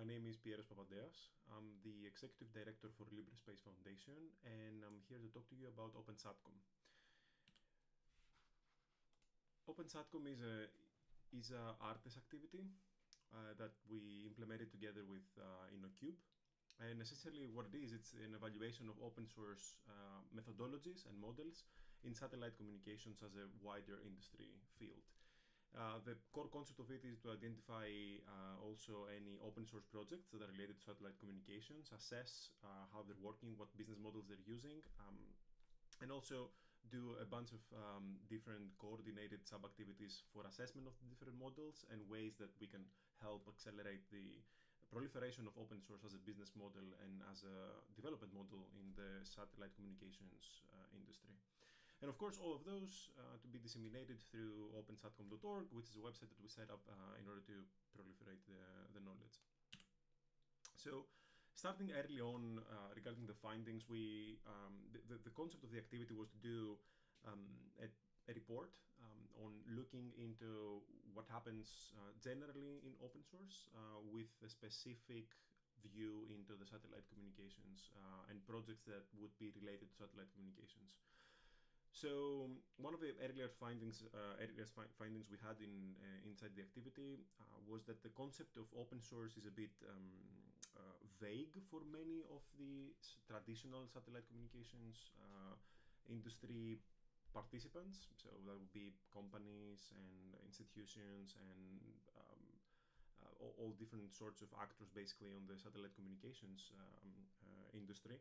my name is Pierros Papadeas. I'm the Executive Director for LibreSpace Foundation, and I'm here to talk to you about OpenSatcom. OpenSatcom is a is a ARTES activity uh, that we implemented together with uh, inno³. And essentially what it is, it's an evaluation of open source uh, methodologies and models in satellite communications as a wider industry field. Uh, the core concept of it is to identify uh, also any open source projects that are related to satellite communications, assess uh, how they're working, what business models they're using, um, and also do a bunch of um, different coordinated sub activities for assessment of the different models and ways that we can help accelerate the proliferation of open source as a business model and as a development model in the satellite communications uh, industry. And of course, all of those uh, to be disseminated through opensatcom.org, which is a website that we set up uh, in order to proliferate the, the knowledge. So, starting early on uh, regarding the findings, we um, the, the concept of the activity was to do um, a, a, report um, on looking into what happens uh, generally in open source uh, with a specific view into the satellite communications uh, and projects that would be related to satellite communications. So one of the earlier findings, uh, earliest fi findings we had in uh, inside the activity uh, was that the concept of open source is a bit um, uh, vague for many of the traditional satellite communications uh, industry participants. So that would be companies and institutions and um, uh, all, all, different sorts of actors basically on the satellite communications um, industry.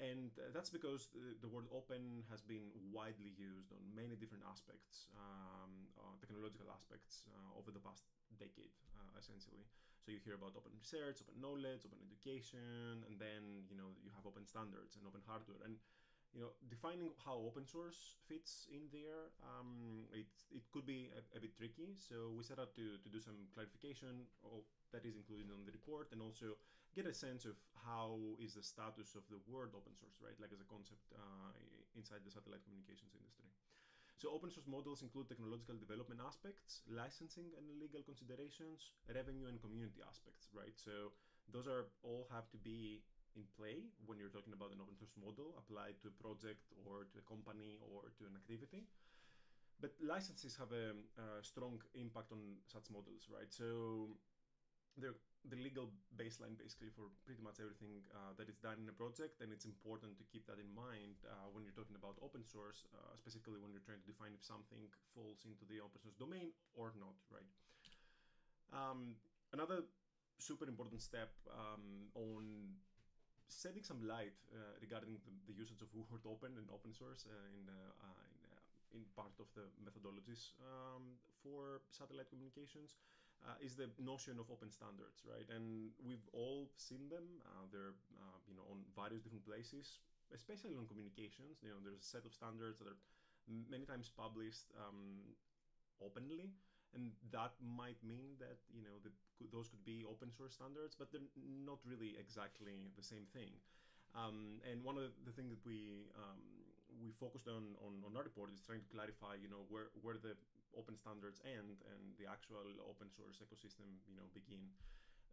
And that's because the, word open has been widely used on many different aspects, um, uh, technological aspects, uh, over the past decade, uh, essentially. So you hear about open research, open knowledge, open education, and then you know you have open standards and open hardware. And you know, defining how open source fits in there, um, it, it could be a, a, bit tricky. So we set out to, to do some clarification that is included on the report and also get a sense of how is the status of the word open source, right? Like as a concept uh, inside the satellite communications industry. So open source models include technological development aspects, licensing and legal considerations, revenue and community aspects, right? So those are all have to be in play when you're talking about an open source model applied to a project or to a company or to an activity. But licenses have a, a strong impact on such models, right? So the the legal baseline basically for pretty much everything uh, that is done in a project and it's important to keep that in mind uh, when you're talking about open source uh, specifically when you're trying to define if something falls into the open source domain or not right? Um, another super important step um, on shedding some light uh, regarding the, the, usage of word open and open source uh, in, uh, in, in, part of the methodologies um, for satellite communications uh, is the notion of open standards, right? And we've all seen them. Uh, they're uh, you know on various different places, especially on communications. You know, there's a set of standards that are many times published um, openly, and that might mean that you know the, those could be open source standards, but they're not really exactly the same thing. Um, and one of the things that we um, we focused on, on, on our report is trying to clarify, you know, where where the open standards end and the actual open source ecosystem, you know, begin.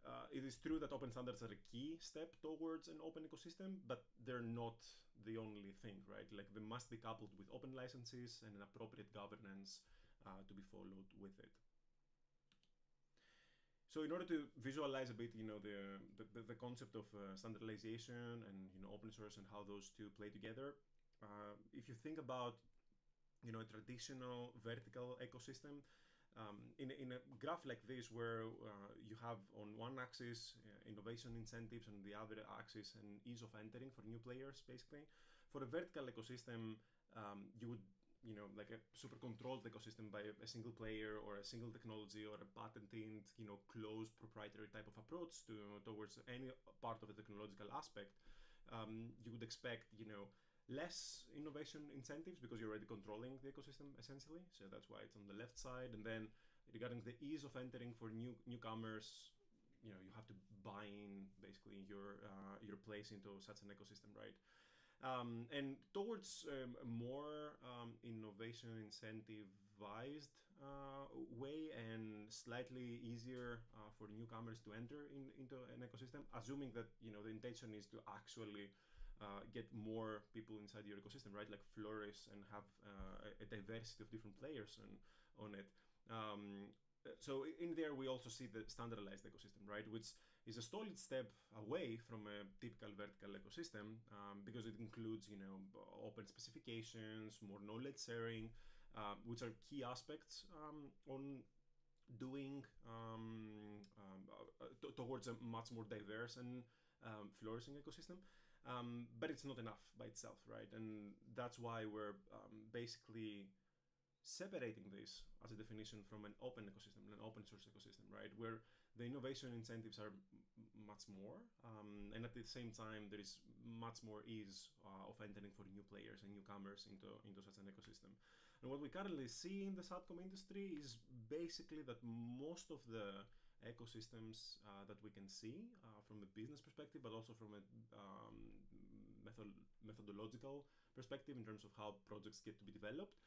Uh, it is true that open standards are a key step towards an open ecosystem, but they're not the only thing, right? Like they must be coupled with open licenses and an appropriate governance uh, to be followed with it. So in order to visualize a bit, you know, the the, the concept of uh, standardization and you know open source and how those two play together, uh, if you think about, you know, a traditional vertical ecosystem, um, in, in a graph like this where uh, you have on one axis uh, innovation incentives and the other axis and ease of entering for new players basically for a vertical ecosystem um, you would you know like a super controlled ecosystem by a single player or a single technology or a patented you know closed proprietary type of approach to towards any part of a technological aspect um, you would expect you know less innovation incentives because you're already controlling the ecosystem essentially. So that's why it's on the left side. And then regarding the ease of entering for new newcomers you know you have to buy in basically your uh, your place into such an ecosystem right? Um, and towards um, more um, innovation incentivized uh, way and slightly easier uh, for newcomers to enter in, into an ecosystem, assuming that you know the intention is to actually uh, get more people inside your ecosystem, right? Like flourish and have uh, a diversity of different players on on it. Um, so in there we also see the standardized ecosystem, right? Which is a solid step away from a typical vertical ecosystem um, because it includes, you know, open specifications, more knowledge sharing, uh, which are key aspects um, on doing um, um uh, towards a much more diverse and um, flourishing ecosystem. Um, but it's not enough by itself, right? And that's why we're basically separating this as a definition from an open ecosystem, an open source ecosystem, right? Where the innovation incentives are much more, um, and at the same time, there is much more ease uh, of entering for new players and newcomers into, into such an ecosystem. And what we currently see in the SATCOM industry is basically that most of the ecosystems uh, that we can see uh, from the business perspective, but also from a um, method- methodological perspective in terms of how projects get to be developed,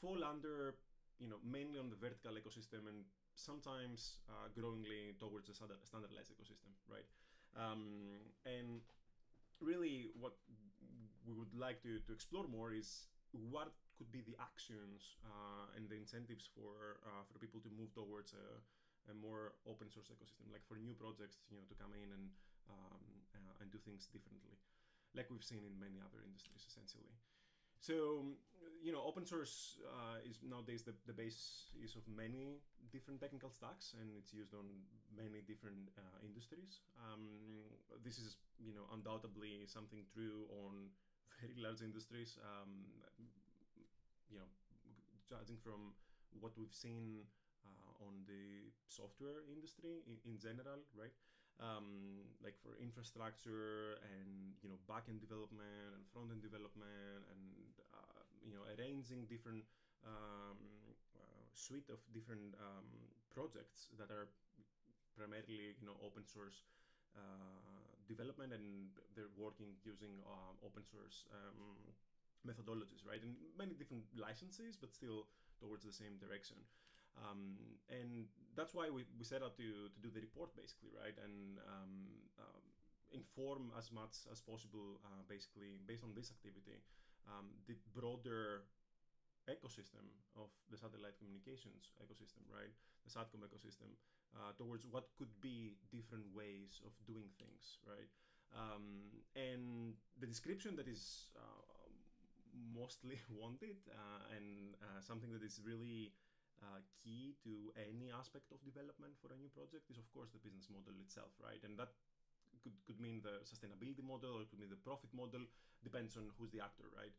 fall under you know mainly on the vertical ecosystem and sometimes uh, growingly towards a standardized ecosystem, right? Um, and really, what we would like to, to explore more is what could be the actions uh, and the incentives for uh, for people to move towards a, a, more open source ecosystem, like for new projects, you know, to come in and um, uh, and do things differently, like we've seen in many other industries, essentially. So, you know, open source uh, is nowadays the, the base is of many different technical stacks and it's used on many different uh, industries. Um, this is, you know, undoubtedly something true on very large industries. Um, you know, judging from what we've seen on the software industry in, in general, right? um, like for infrastructure and you know backend development and front end development and uh, you know arranging different um, uh, suite of different um, projects that are primarily you know open source uh, development and they're working using um, open source um, methodologies right and many different licenses but still towards the same direction um, and that's why we, we set out to, to do the report basically, right? And um, um, inform as much as possible, uh, basically, based on this activity, um, the broader ecosystem of the satellite communications ecosystem, right? The SATCOM ecosystem, uh, towards what could be different ways of doing things, right? Um, and the description that is uh, mostly wanted uh, and uh, something that is really uh, key to any aspect of development for a new project is of course the business model itself right and that could, could mean the sustainability model or it could mean the profit model depends on who's the actor right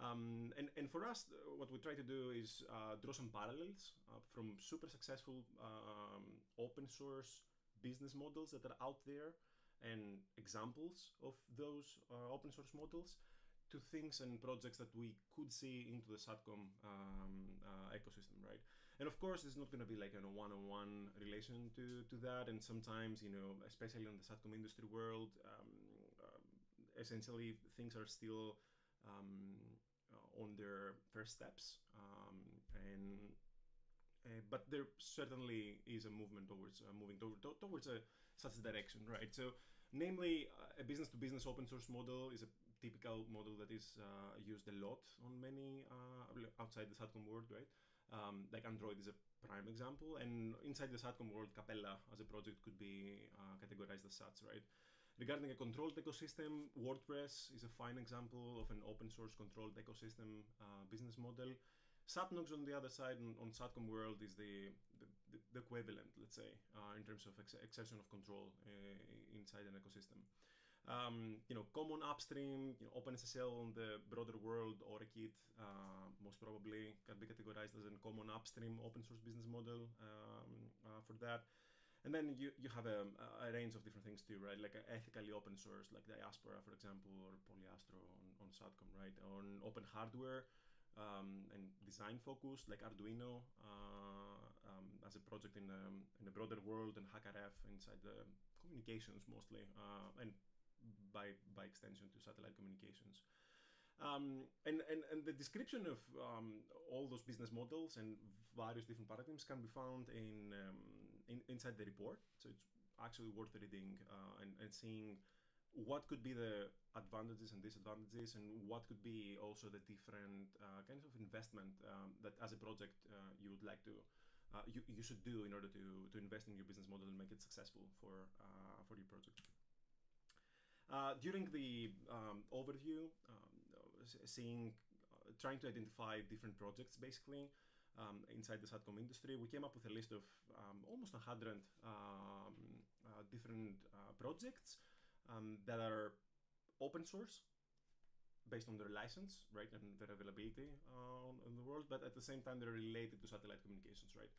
um, and, and for us what we try to do is uh, draw some parallels uh, from super successful um, open source business models that are out there and examples of those uh, open source models to things and projects that we could see into the SATCOM um, uh, ecosystem, right? And of course, it's not going to be like a one-on-one relation to, to that. And sometimes, you know, especially in the SATCOM industry world, um, uh, essentially things are still um, uh, on their first steps. Um, and uh, but there certainly is a movement towards uh, moving to- to- towards a such a direction, right? So, namely, uh, a business-to-business open source model is a typical model that is uh, used a lot on many outside the SATCOM world, right? Um, like Android is a prime example, and inside the SATCOM world, Capella as a project could be uh, categorized as such, right? Regarding a controlled ecosystem, WordPress is a fine example of an open source controlled ecosystem uh, business model. SatNOGS, on the other side, on, SATCOM world, is the, the, the equivalent, let's say, uh, in terms of ex- exertion of control uh, inside an ecosystem. Um, you know, common upstream, you know, OpenSSL on the broader world, Orekit, uh, most probably can be categorized as a common upstream open source business model um, uh, for that. And then you, you have a, a, range of different things too, right? Like ethically open source, like Diaspora, for example, or poliastro on, on Satcom, right? On open hardware um, and design focused, like Arduino uh, um, as a project in, um, in the broader world, and HackRF inside the communications mostly, uh, and by by extension to satellite communications. Um, and, and and the description of um, all those business models and various different paradigms can be found in, um, in inside the report. So it's actually worth reading uh, and, and seeing what could be the advantages and disadvantages and what could be also the different uh, kinds of investment um, that as a project uh, you would like to uh, you, you should do in order to, to invest in your business model and make it successful for uh, for your project uh, during the um, overview um, seeing uh, trying to identify different projects basically um, inside the satcom industry we came up with a list of um, almost 100 um, different projects um, that are open source based on their license, right, and their availability uh, in the world, but at the same time they're related to satellite communications, right.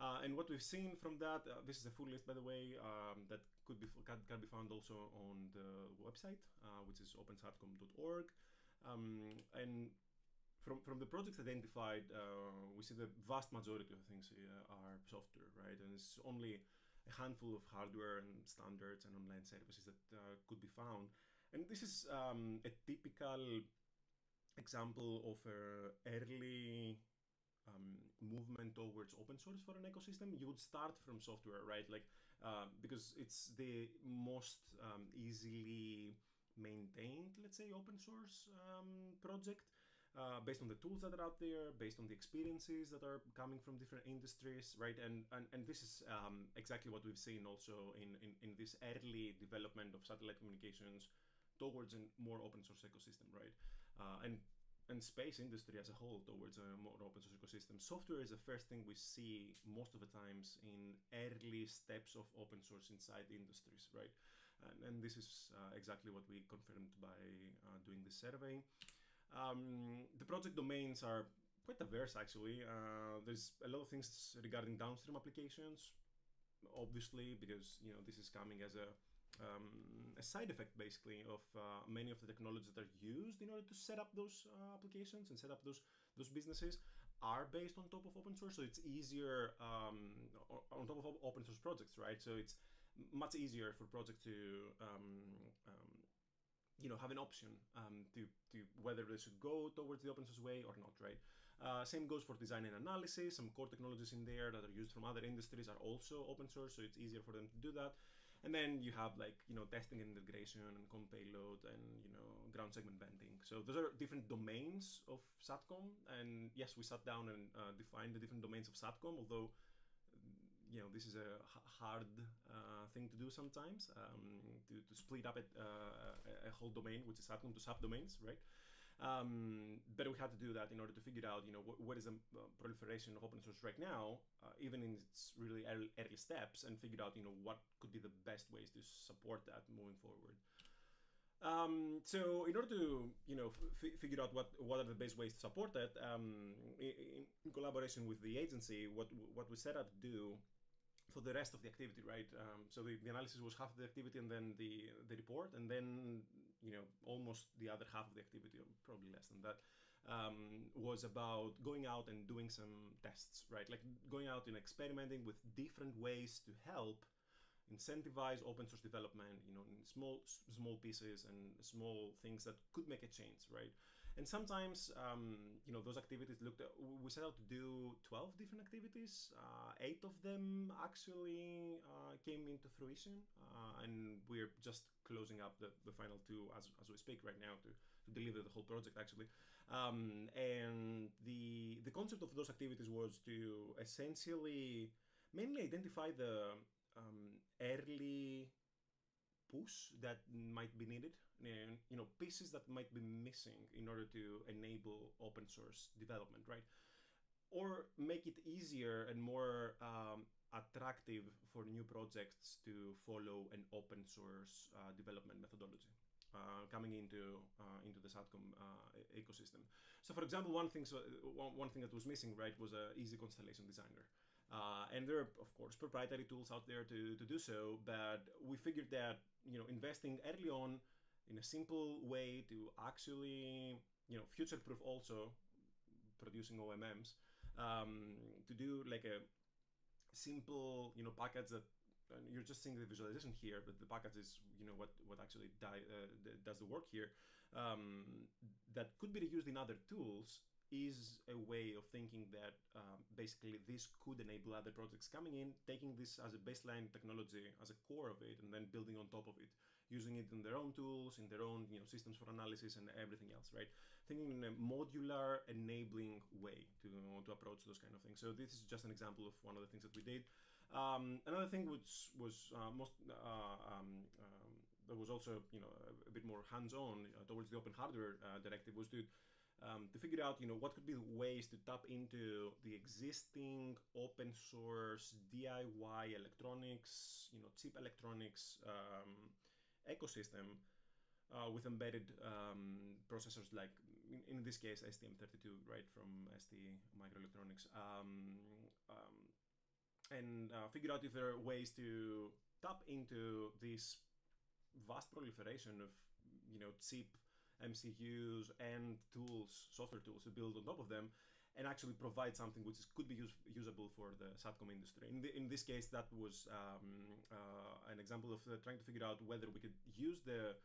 Uh, and what we've seen from that, uh, this is a full list, by the way, um, that could be can, can, be found also on the website, uh, which is opensatcom.org. Um, and from from the projects identified, uh, we see the vast majority of things uh, are software, right, and it's only a handful of hardware and standards and online services that uh, could be found. And this is um, a typical example of an early um, movement towards open source for an ecosystem. You would start from software, right? Like uh, because it's the most um, easily maintained, let's say, open source um, project uh, based on the tools that are out there, based on the experiences that are coming from different industries, right? And and, and this is um, exactly what we've seen also in, in, in this early development of satellite communications towards a more open source ecosystem, right? Uh, and and space industry as a whole towards a more open source ecosystem. Software is the first thing we see most of the times in early steps of open source inside industries, right? And, and this is uh, exactly what we confirmed by uh, doing this survey. Um, the project domains are quite diverse actually. Uh, there's a lot of things regarding downstream applications, obviously, because you know this is coming as a um, a side effect basically of uh, many of the technologies that are used in order to set up those uh, applications and set up those those businesses are based on top of open source. So it's easier um, on top of open source projects, right? So it's much easier for projects to um, um you know have an option um, to to whether they should go towards the open source way or not, right? Uh, same goes for design and analysis. Some core technologies in there that are used from other industries are also open source, so it's easier for them to do that. And then you have like you know testing and integration and com payload and you know ground segment bending. So those are different domains of Satcom. And yes, we sat down and uh, defined the different domains of Satcom, although you know this is a hard uh, thing to do sometimes um, to, to split up a, uh, a whole domain which is Satcom to subdomains right um, but we had to do that in order to figure out you know wh- what is the uh, proliferation of open source right now uh, even in its really early, early steps and figure out you know what could be the best ways to support that moving forward um, so in order to you know figure out what what are the best ways to support that, um, in, in, collaboration with the agency, what what we set out to do for the rest of the activity, right? Um, so the, the, analysis was half the activity and then the the report, and then you know almost the other half of the activity, or probably less than that, um, was about going out and doing some tests, right? Like going out and experimenting with different ways to help incentivize open source development, you know, in small small pieces and small things that could make a change, right? And sometimes, um, you know, those activities looked. At, we set out to do twelve different activities. Uh, eight of them actually uh, came into fruition, uh, and we're just closing up the, the final two as, as we speak right now to, to deliver the whole project actually. Um, and the the concept of those activities was to essentially mainly identify the um, early push that might be needed and you know pieces that might be missing in order to enable open source development right or make it easier and more um, attractive for new projects to follow an open source uh, development methodology uh, coming into uh, into the Satcom uh, ecosystem. So, for example, one thing so one, one thing that was missing, right, was a easy constellation designer. Uh, and there are, of course, proprietary tools out there to, to do so, but we figured that, you know, investing early on in a simple way to actually, you know, future-proof also producing OMMs, um, to do like a simple, you know, package that you're just seeing the visualization here, but the package is, you know, what what actually uh, does the work here. Um, that could be used in other tools is a way of thinking that um, basically this could enable other projects coming in, taking this as a baseline technology, as a core of it, and then building on top of it, using it in their own tools, in their own you know systems for analysis and everything else, right? Thinking in a modular, enabling way to to approach those kind of things. So this is just an example of one of the things that we did. Um, another thing which was uh, most uh, um, um, that was also you know a, a bit more hands-on uh, towards the open hardware uh, directive was to um, to figure out, you know, what could be ways to tap into the existing open source DIY electronics, you know, cheap electronics um, ecosystem uh, with embedded um, processors like, in, in, this case, STM32, right, from ST Microelectronics, um, um, and uh, figure out if there are ways to tap into this vast proliferation of, you know, cheap MCUs and tools, software tools to build on top of them, and actually provide something which is, could be use, usable for the SATCOM industry. In, the, in this case, that was um, uh, an example of uh, trying to figure out whether we could use the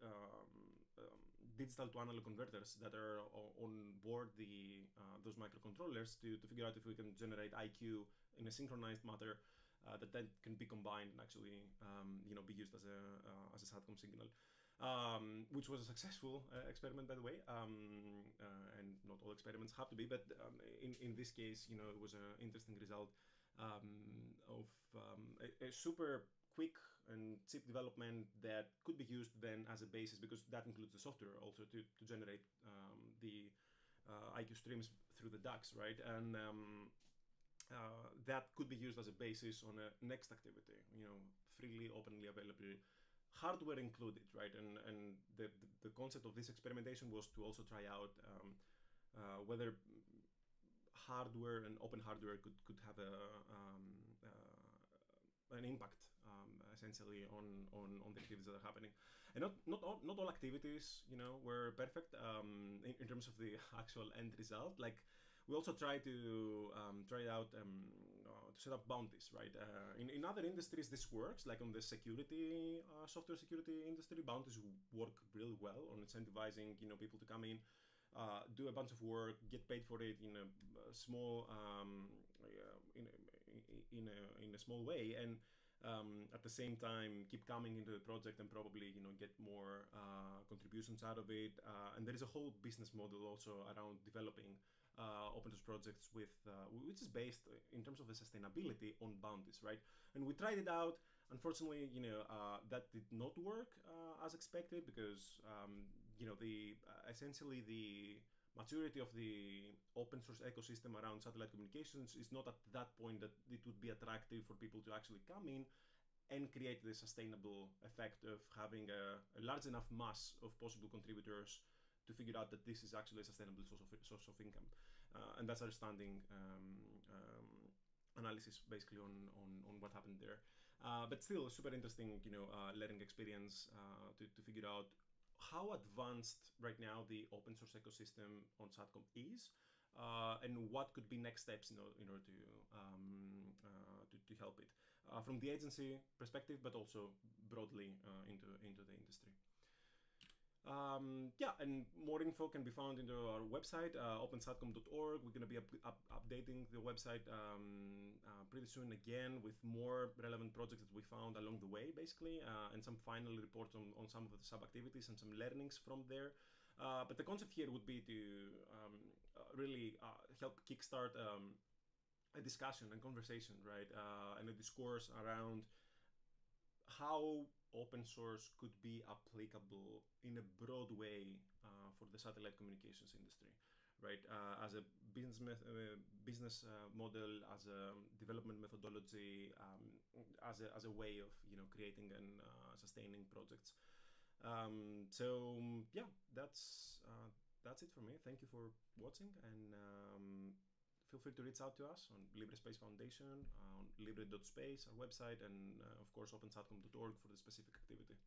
um, um, digital to analog converters that are on board the uh, those microcontrollers to, to figure out if we can generate IQ in a synchronized manner uh, that then can be combined and actually um, you know be used as a uh, as a SATCOM signal um, which was a successful uh, experiment, by the way. Um, uh, and not all experiments have to be, but um, in, in this case, you know, it was an interesting result um, of um, a, a, super quick and cheap development that could be used then as a basis because that includes the software also to, to generate um, the uh, IQ streams through the DACs, right? And uh, that could be used as a basis on a next activity, you know, freely, openly available hardware included, right? And and the, the, the concept of this experimentation was to also try out um, uh, whether hardware and open hardware could could have a um, uh, an impact um, essentially on, on on the activities that are happening, and not not all, not all activities you know were perfect um, in, in terms of the actual end result. Like we also try to um, try out um, to set up bounties, right? Uh, in, in other industries, this works, like on the security, uh, software security industry, bounties work really well on incentivizing, you know, people to come in, uh, do a bunch of work, get paid for it in a, small, um, in, a, in, a, in a small way, and um, at the same time keep coming into the project and probably you know get more uh, contributions out of it uh, and there is a whole business model also around developing open source projects with uh, which is based in terms of the sustainability on bounties, right? And we tried it out. Unfortunately, you know uh, that did not work uh, as expected because um, you know the uh, essentially the maturity of the open source ecosystem around satellite communications is not at that point that it would be attractive for people to actually come in and create the sustainable effect of having a, a large enough mass of possible contributors to figure out that this is actually a sustainable source of, source of income. Uh, and that's our standing um, um, analysis basically on, on, on what happened there. Uh, but still, super interesting, you know, uh, learning experience uh, to, to figure out how advanced right now the open source ecosystem on Satcom is. Uh, and what could be next steps in, in order to, um, uh, to, to help it from the agency perspective, but also broadly into into the industry. Um, yeah, and more info can be found in our website, uh, opensatcom.org. We're going to be up, up, updating the website um, uh, pretty soon again with more relevant projects that we found along the way, basically, uh, and some final reports on, on some of the sub activities and some learnings from there. Uh, but the concept here would be to um, uh, really uh, help kickstart um, a discussion and conversation, right? and a discourse around how open source could be applicable in a broad way uh, for the satellite communications industry, right? Uh, as a business uh, business uh, model, as a development methodology, um, as a as a way of you know creating and uh, sustaining projects. Um, so yeah, that's uh, that's it for me. Thank you for watching and. Um, feel free to reach out to us on LibreSpace Foundation, uh, on libre.space, our website, and uh, of course opensatcom.org for the specific activity.